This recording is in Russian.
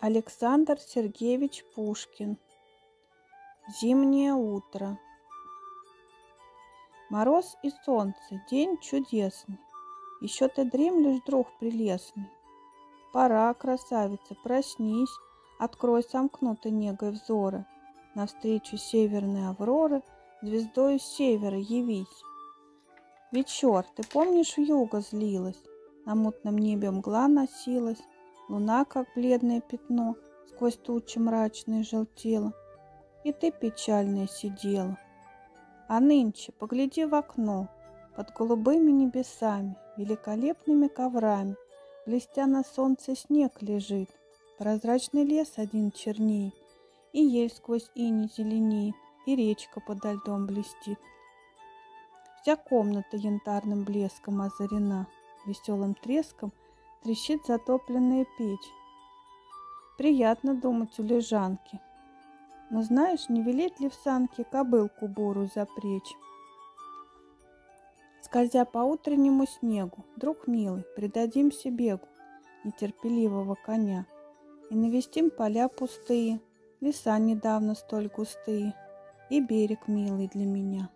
Александр Сергеевич Пушкин Зимнее утро Мороз и солнце, день чудесный. Еще ты дремлешь, друг прелестный. Пора, красавица, проснись, Открой сомкнутой негой взоры. Навстречу северной авроры Звездою севера явись. Вечер, ты помнишь, юга злилась, На мутном небе мгла носилась, Луна, как бледное пятно, Сквозь тучи мрачные желтела, И ты печальная сидела. А нынче погляди в окно, Под голубыми небесами, Великолепными коврами, Блестя на солнце снег лежит, Прозрачный лес один чернеет, И ель сквозь ини зеленеет, И речка подо льдом блестит. Вся комната янтарным блеском озарена, Веселым треском трещит затопленная печь. Приятно думать у лежанки, Но знаешь, не велеть ли в санке Кобылку буру запречь? Скользя по утреннему снегу, Друг милый, придадимся бегу Нетерпеливого коня — и навестим поля пустые, Леса недавно столь густые, И берег милый для меня.